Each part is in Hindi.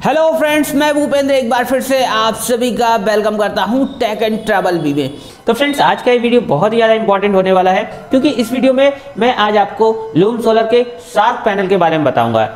हेलो फ्रेंड्स मैं भूपेंद्र एक बार फिर से आप सभी का वेलकम करता हूँ टेक एंड ट्रैवल बी में। तो फ्रेंड्स आज का ये वीडियो बहुत ही ज़्यादा इंपॉर्टेंट होने वाला है, क्योंकि इस वीडियो में मैं आज आपको लूम सोलर के सात पैनल के बारे में बताऊँगा।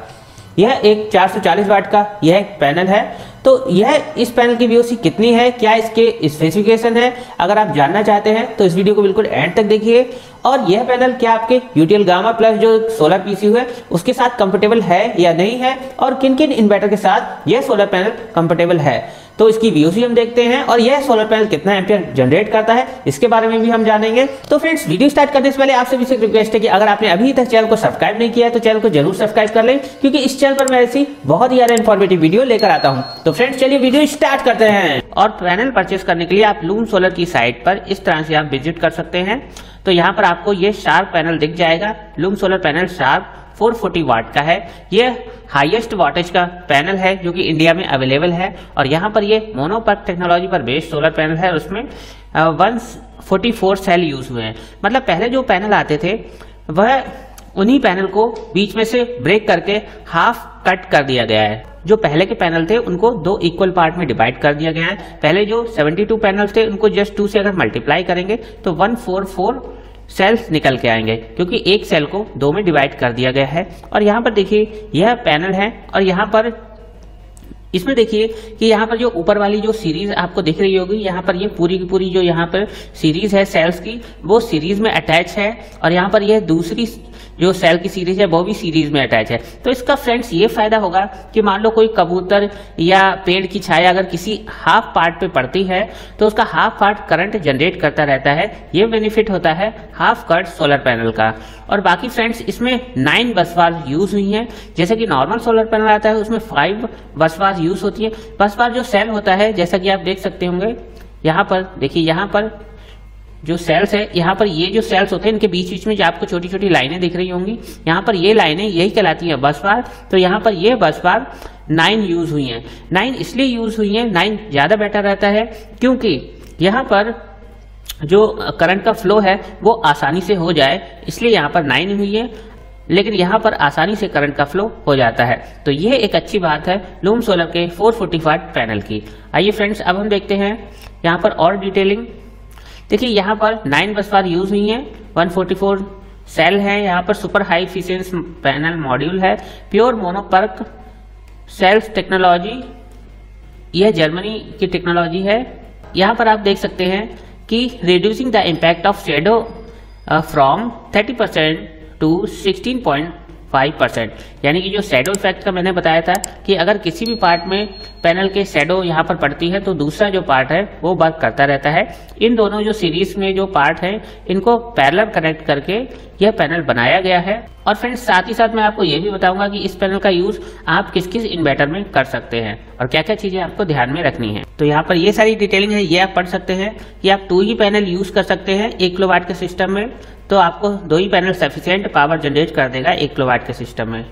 यह एक 440 वाट का यह एक पैनल है। तो यह इस पैनल की वीओसी कितनी है? क्या इसके स्पेसिफिकेशन है? अगर आप जानना चाहते हैं तो इस वीडियो को बिल्कुल एंड तक देखिए। और यह पैनल क्या आपके यूटीएल गामा प्लस जो सोलर पीसी है, उसके साथ कंफर्टेबल है या नहीं है? और किन किन इन्वर्टर के साथ यह सोलर पैनल कंफर्टेबल है? तो इसकी वीओसी हम देखते हैं और यह सोलर पैनल कितना एम्पियर जनरेट करता है, इसके बारे में भी हम जानेंगे। तो फ्रेंड्स वीडियो स्टार्ट करने से पहले आपसे भी रिक्वेस्ट है कि अगर आपने अभी तक चैनल को सब्सक्राइब नहीं किया है तो चैनल को ज़रूर सब्सक्राइब कर लें, क्योंकि इस चैनल पर मैं ऐसी बहुत ही ज़्यादा इन्फॉर्मेटिव वीडियो लेकर आता हूँ। तो फ्रेंड्स चलिए वीडियो स्टार्ट करते हैं। और पैनल परचेस करने के लिए आप लूम सोलर की साइट पर इस तरह से आप विज़िट कर सकते हैं। तो यहाँ पर आपको ये शार्प पैनल दिख जाएगा। Loom solar panel sharp 440 watt का है। ये हाईएस्ट वाटेज का पैनल है जो कि इंडिया में अवेलेबल है और यहाँ पर ये मोनोपर्क टेक्नोलॉजी पर बेस्ड सोलर पैनल है उसमें one forty four cell use हुए हैं। मतलब पहले जो पैनल आते थे, वह उन्हीं पैनल को बीच में से ब्रेक करके हाफ़ कट कर दिया गया है। जो पहले के पैनल थे, उनको दो इक्वल पार्ट में डिवाइड कर दिया गया है। पहले जो 72 पैनल थे, उनको जस्ट टू से अगर मल्टीप्लाई करेंगे तो 144 सेल्स निकल के आएँगे, क्योंकि एक सेल को दो में डिवाइड कर दिया गया है। और यहाँ पर देखिए, यह पैनल है, और यहाँ पर, इसमें देखिए कि यहाँ पर जो ऊपर वाली जो सीरीज़ आपको दिख रही होगी, यहाँ पर ये पूरी की पूरी जो यहाँ पर सीरीज़ है सेल्स की, वो सीरीज़ में अटैच है। और यहाँ पर यह दूसरी जो सेल की सीरीज़ है, वो भी सीरीज़ में अटैच है। तो इसका फ्रेंड्स ये फ़ायदा होगा कि मान लो कोई कबूतर या पेड़ की छाया अगर किसी हाफ़ पार्ट पे पड़ती है तो उसका हाफ़ पार्ट करंट जनरेट करता रहता है। ये बेनिफिट होता है हाफ़ कट सोलर पैनल का। और बाकी फ्रेंड्स इसमें नाइन बस बार यूज़ हुई है। जैसे कि नॉर्मल सोलर पैनल आता है, उसमें फाइव बस बार यूज़ होती है। बस बार जो सेल होता है, जैसा कि आप देख सकते होंगे, यहाँ पर, देखिए, यहाँ पर जो सेल्स है, यहाँ पर ये जो सेल्स होते हैं, इनके बीच बीच में जो आपको छोटी छोटी लाइनें दिख रही होंगी, यहाँ पर ये लाइनें यही कहलाती हैं, बस बार। तो यहाँ पर ये बस बार नाइन यूज़ हुई हैं। नाइन इसलिए यूज़ हुई हैं नाइन ज़्यादा बेटर रहता है, क्योंकि यहाँ पर जो करंट का फ्लो है, वो आसानी से हो जाए, इसलिए यहाँ पर नाइन हुई है, लेकिन यहाँ पर आसानी से करंट का फ्लो हो जाता है। तो यह एक अच्छी बात है लूम सोलर के 440 वाट पैनल की। आइए फ्रेंड्स अब हम देखते हैं, यहाँ पर और डिटेलिंग देखिए, यहाँ पर नाइन बस बार यूज़ हुई है 144 सेल है, यहाँ पर super high efficiency panel module है pure mono PERC cells technology यह जर्मनी की टेक्नोलॉजी है। यहाँ पर आप देख सकते हैं कि reducing the impact of shadow from 30 percent to sixteen point five percent यानी कि जो शेडो इफ़ेक्ट का मैंने बताया था कि अगर किसी भी पार्ट में पैनल के शेडो यहाँ पर पड़ती है तो दूसरा जो पार्ट है, वो वर्क करता रहता है। इन दोनों जो सीरीज़ में जो पार्ट है, इनको पैरलर कनेक्ट करके यह पैनल बनाया गया है। और फ्रेंड्स साथ ही साथ मैं आपको ये भी बताऊँगा कि इस पैनल का यूज़ आप किस किस इन्वर्टर में कर सकते हैं। और क्या क्या चीज़ें आपको ध्यान में रखनी है? तो यहाँ पर ये सारी डिटेलिंग है, ये आप पढ़ सकते हैं कि आप टू ही पैनल यूज़ कर सकते हैं, एक किलो वाट के सिस्टम में तो आपको दो ही पैनल सफिशियंट पावर जनरेट कर देगा एक किलो वाट के सिस्टम में।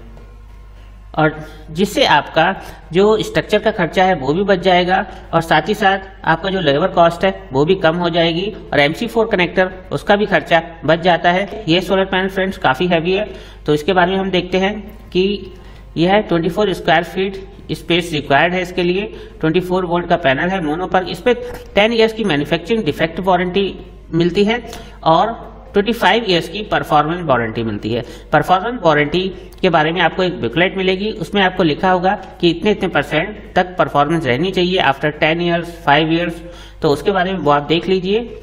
और जिससे आपका जो स्ट्रक्चर का खर्चा है वो भी बच जाएगा और साथ ही साथ आपका जो लेबर कॉस्ट है वो भी कम हो जाएगी और एम कनेक्टर उसका भी खर्चा बच जाता है। ये सोलर पैनल फ्रेंड्स काफ़ी हैवी है। तो इसके बारे में हम देखते हैं कि यह 24 स्क्वायर फीट स्पेस रिक्वायर्ड है इसके लिए। 24 वोल्ट का पैनल है मोनो पर। इस पर टेन ईयर्स की मैन्युफैक्चरिंग डिफेक्ट वारंटी मिलती है और 25 ईयर्स की परफॉर्मेंस वारंटी मिलती है। परफॉर्मेंस वारंटी के बारे में आपको एक बुकलेट मिलेगी। उसमें आपको लिखा होगा कि इतने इतने परसेंट तक परफॉर्मेंस रहनी चाहिए आफ्टर 10 ईयर्स 5 ईयर्स तो उसके बारे में वो आप देख लीजिए।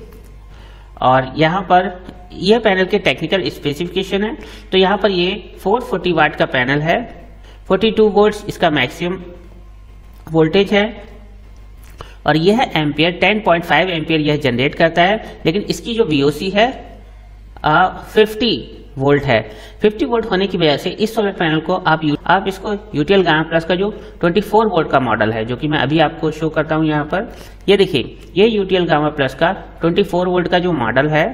और यहाँ पर यह पैनल के टेक्निकल स्पेसिफिकेशन है। तो यहाँ पर ये 440 वाट का पैनल है। 42 वोल्ट्स इसका मैक्सिमम वोल्टेज है। और यह एम्पियर 10.5 एम्पियर यह जनरेट करता है। लेकिन इसकी जो वीओसी है फिफ्टी वोल्ट है। 50 वोल्ट होने की वजह से इस सोलर पैनल को आप यू, आप इसको यूटीएल गामा प्लस का जो 24 वोल्ट का मॉडल है जो कि मैं अभी आपको शो करता हूँ यहाँ पर। ये देखिए ये यूटीएल गामा प्लस का 24 वोल्ट का जो मॉडल है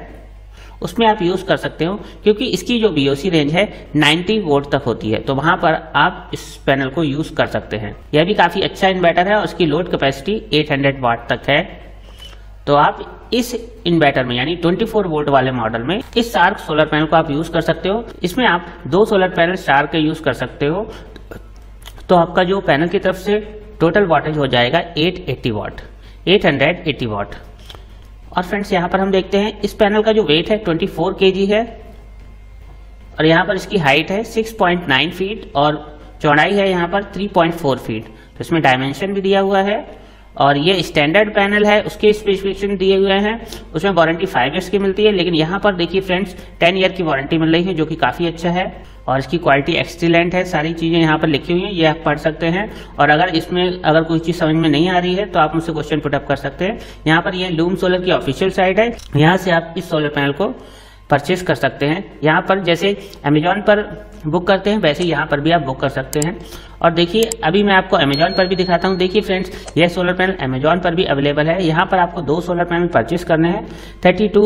उसमें आप यूज़ कर सकते हो, क्योंकि इसकी जो बीओसी रेंज है 90 वोल्ट तक होती है। तो वहाँ पर आप इस पैनल को यूज़ कर सकते हैं। यह भी काफ़ी अच्छा इन्वर्टर है और उसकी लोड कैपेसिटी 800 वाट तक है। तो आप इस इन्वर्टर में, यानी 24 वोल्ट वाले मॉडल में, इस शार्क सोलर पैनल को आप यूज़ कर सकते हो। इसमें आप दो सोलर पैनल शार्क के यूज़ कर सकते हो। तो आपका जो पैनल की तरफ़ से टोटल वाटेज हो जाएगा 880 वाट 880 वाट और फ्रेंड्स यहाँ पर हम देखते हैं, इस पैनल का जो वेट है 24 फोर के है, और यहाँ पर इसकी हाइट है 6.9 फीट और चौड़ाई है यहाँ पर 3.4 फीट तो इसमें डायमेंशन भी दिया हुआ है। और ये स्टैंडर्ड पैनल है, उसके स्पेसिफिकेशन दिए हुए हैं। उसमें वारंटी फाइव ईयर्स की मिलती है, लेकिन यहाँ पर देखिए फ्रेंड्स टेन ईयर की वारंटी मिल रही है, जो कि काफ़ी अच्छा है। और इसकी क्वालिटी एक्सीलेंट है, सारी चीज़ें यहाँ पर लिखी हुई हैं, ये आप पढ़ सकते हैं। और अगर इसमें, अगर कोई चीज़ समझ में नहीं आ रही है तो आप मुझसे क्वेश्चन पुटअप कर सकते हैं। यहाँ पर ये लूम सोलर की ऑफिशियल साइट है। यहाँ से आप इस सोलर पैनल को परचेज कर सकते हैं। यहाँ पर जैसे अमेजोन पर बुक करते हैं, वैसे यहाँ पर भी आप बुक कर सकते हैं। और देखिए, अभी मैं आपको अमेजोन पर भी दिखाता हूँ। देखिए फ्रेंड्स यह सोलर पैनल अमेजोन पर भी अवेलेबल है। यहाँ पर आपको दो सोलर पैनल परचेज करने हैं थर्टी टू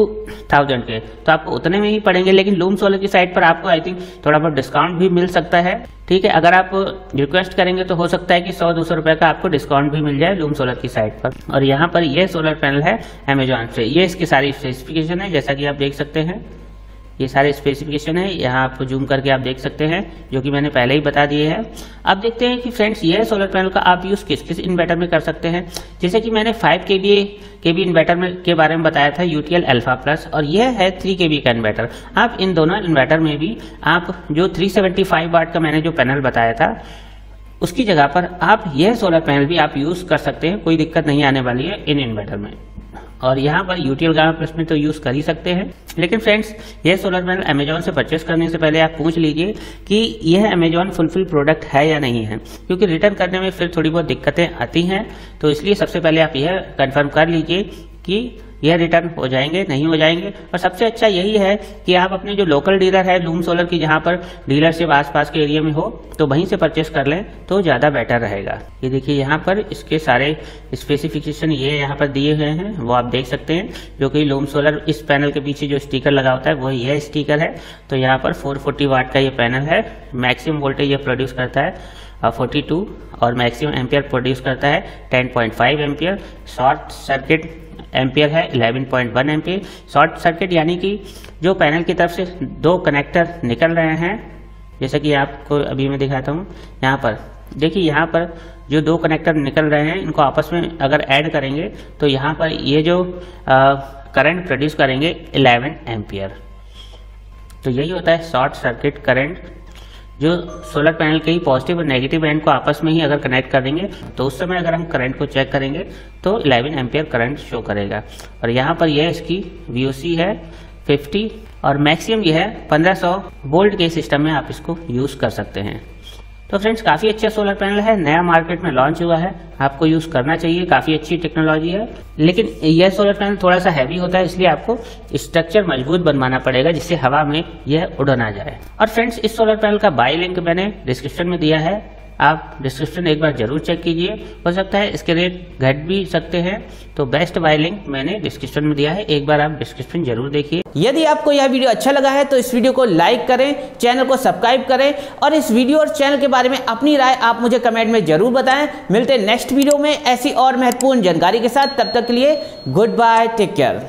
थाउज़ेंड के। तो आपको उतने में ही पड़ेंगे लेकिन लूम सोलर की साइट पर आपको आई थिंक थोड़ा बहुत डिस्काउंट भी मिल सकता है। ठीक है, अगर आप रिक्वेस्ट करेंगे तो हो सकता है कि सौ, दो सौ का आपको डिस्काउंट भी मिल जाए लूम सोलर की साइट पर। और यहाँ पर यह सोलर पैनल है अमेजोन से। ये इसकी सारी स्पेसिफिकेशन है, जैसा कि आप देख सकते हैं। ये सारे स्पेसिफिकेशन है। यहाँ आप जूम करके आप देख सकते हैं, जो कि मैंने पहले ही बता दिए हैं। अब देखते हैं कि फ्रेंड्स ये सोलर पैनल का, आप यूज़ किस किस इन्वर्टर में कर सकते हैं। जैसे कि मैंने फाइव के बी के बी इन्वर्टर में, के बारे में बताया था यूटीएल अल्फ़ा प्लस और यह है थ्री के बी का इन्वर्टर आप इन दोनों इन्वर्टर में भी, आप जो थ्री सेवेंटी फाइव वाट का मैंने जो पैनल बताया था, उसकी जगह पर आप यह सोलर पैनल भी आप यूज़ कर सकते हैं, कोई दिक्कत नहीं आने वाली है इन इन्वर्टर में। और यहाँ पर यूटीएल गामा प्लस में तो यूज़ कर ही सकते हैं। लेकिन फ्रेंड्स यह सोलर पैनल अमेजोन से परचेस करने से पहले आप पूछ लीजिए कि यह अमेजोन फुलफिल प्रोडक्ट है या नहीं है। क्योंकि रिटर्न करने में फिर थोड़ी बहुत दिक्कतें आती हैं तो इसलिए सबसे पहले आप यह कन्फर्म कर लीजिए कि यह रिटर्न हो जाएँगे, नहीं हो जाएँगे। और सबसे अच्छा यही है कि आप अपने जो लोकल डीलर है लूम सोलर की जहाँ पर डीलरशिप आसपास के एरिया में हो तो वहीं से परचेस कर लें तो ज़्यादा बेटर रहेगा। ये देखिए यहाँ पर इसके सारे स्पेसिफिकेशन ये यहाँ पर दिए हुए हैं, वो आप देख सकते हैं, जो कि लूम सोलर इस पैनल के पीछे जो स्टीकर लगा होता है, वो यह स्टीकर है। तो यहाँ पर फोर वाट का ये पैनल है मैक्सिमम वोल्टेज ये प्रोड्यूस करता है। फोर्टी टू और मैक्सिमम एम्पियर प्रोड्यूस करता है ten point five ampere short circuit ampere है 11.1 एम्पियर शॉर्ट सर्किट यानी कि जो पैनल की तरफ़ से दो कनेक्टर निकल रहे हैं, जैसे कि आपको अभी मैं दिखाता हूँ, यहाँ पर। देखिए, यहाँ पर जो दो कनेक्टर निकल रहे हैं, इनको आपस में अगर ऐड करेंगे तो यहाँ पर ये जो करंट प्रोड्यूस करेंगे 11 एम्पियर तो यही होता है शॉर्ट सर्किट करंट जो सोलर पैनल के ही पॉजिटिव और नेगेटिव एंड को आपस में ही अगर कनेक्ट कर देंगे तो उस समय अगर हम करंट को चेक करेंगे तो 11 एम्पियर करंट शो करेगा। और यहाँ पर यह इसकी वीओसी है 50 और मैक्सिमम यह है 1500 वोल्ट के सिस्टम में आप इसको यूज़ कर सकते हैं। तो फ्रेंड्स, काफ़ी अच्छा सोलर पैनल है, नया मार्केट में लॉन्च हुआ है। आपको यूज़ करना चाहिए, काफ़ी अच्छी टेक्नोलॉजी है। लेकिन यह सोलर पैनल थोड़ा सा हैवी होता है, इसलिए आपको स्ट्रक्चर मज़बूत बनवाना पड़ेगा, जिससे हवा में यह उड़ ना जाए। और फ्रेंड्स, इस सोलर पैनल का बाय लिंक मैंने डिस्क्रिप्शन में दिया है। आप डिस्क्रिप्शन एक बार ज़रूर चेक कीजिए। हो सकता है इसके रेट घट भी सकते हैं। तो बेस्ट बाय लिंक मैंने डिस्क्रिप्शन में दिया है। एक बार आप डिस्क्रिप्शन ज़रूर देखिए। यदि आपको यह वीडियो अच्छा लगा है तो इस वीडियो को लाइक करें चैनल को सब्सक्राइब करें और इस वीडियो और चैनल के बारे में अपनी राय आप मुझे कमेंट में ज़रूर बताएँ। मिलते हैं नेक्स्ट वीडियो में ऐसी और महत्वपूर्ण जानकारी के साथ। तब तक के लिए गुड बाय टेक केयर